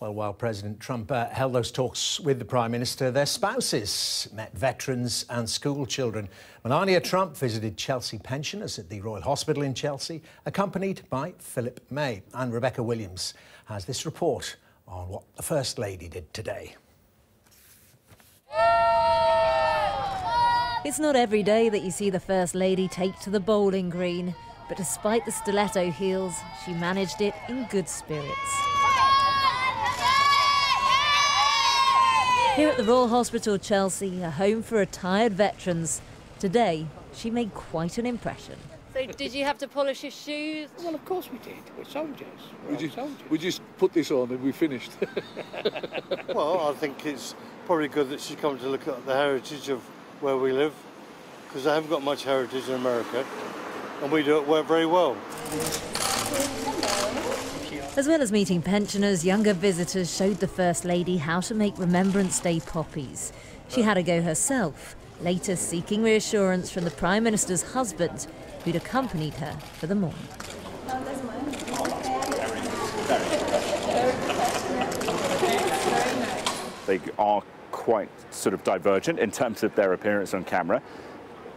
Well, while President Trump uh, held those talks with the Prime Minister, their spouses met veterans and school children. Melania Trump visited Chelsea pensioners at the Royal Hospital in Chelsea, accompanied by Philip May. And Rebecca Williams has this report on what the First Lady did today. It's not every day that you see the First Lady take to the bowling green, but despite the stiletto heels, she managed it in good spirits. Here at the Royal Hospital Chelsea, a home for retired veterans, today she made quite an impression. So did you have to polish your shoes? Well, of course we did. We're soldiers. We're we, just, soldiers. we just put this on and we finished. well, I think it's probably good that she's come to look at the heritage of where we live, because they haven't got much heritage in America, and we do it very well. As well as meeting pensioners, younger visitors showed the First Lady how to make Remembrance Day poppies. She had a go herself, later seeking reassurance from the Prime Minister's husband, who'd accompanied her for the morning. They are quite sort of divergent in terms of their appearance on camera.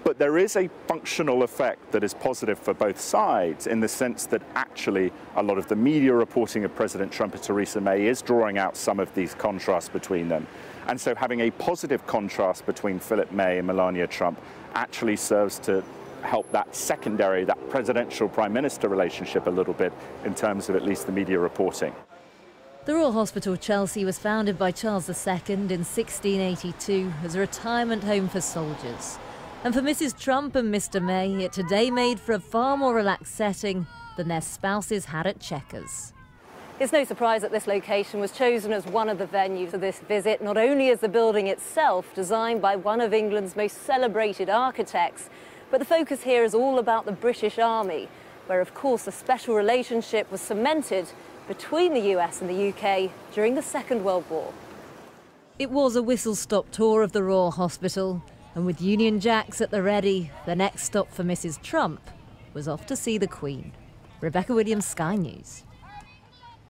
But there is a functional effect that is positive for both sides in the sense that actually a lot of the media reporting of President Trump and Theresa May is drawing out some of these contrasts between them. And so having a positive contrast between Philip May and Melania Trump actually serves to help that secondary, that presidential prime minister relationship a little bit in terms of at least the media reporting. The Royal Hospital Chelsea was founded by Charles II in 1682 as a retirement home for soldiers. And for Mrs. Trump and Mr. May, it today made for a far more relaxed setting than their spouses had at Chequers. It's no surprise that this location was chosen as one of the venues for this visit, not only is the building itself designed by one of England's most celebrated architects, but the focus here is all about the British Army, where of course a special relationship was cemented between the US and the UK during the Second World War. It was a whistle-stop tour of the Royal Hospital, and with Union Jacks at the ready, the next stop for Mrs. Trump was off to see the Queen. Rebecca Williams, Sky News.